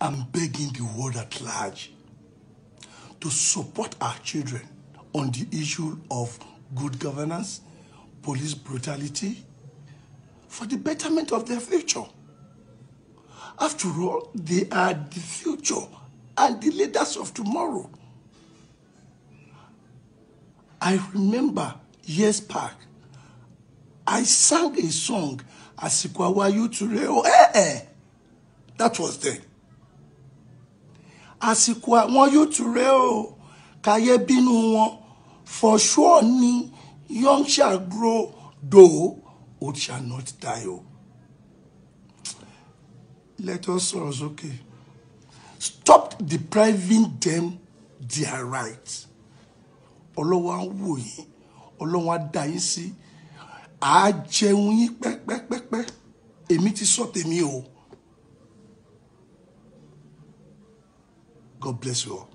I'm begging the world at large to support our children on the issue of good governance, police brutality, for the betterment of their future. After all, they are the future and the leaders of tomorrow. I remember years back, I sang a song, asikwa Asikwawa Yutureo, eh, eh. That was then àsìkò àwọn youth rẹ o kàyé bínú wọn for sure ni young shall grow though old shall not die o. Let us sọ̀rọ̀ sókè stop depriving them their rights ọlọ́wọ́ á wò yín ọlọ́wọ́ á dá yín sí àá jẹun yín pẹ́pẹ́pẹ́pẹ́ èmi ti sọ tèmi o. God bless you all.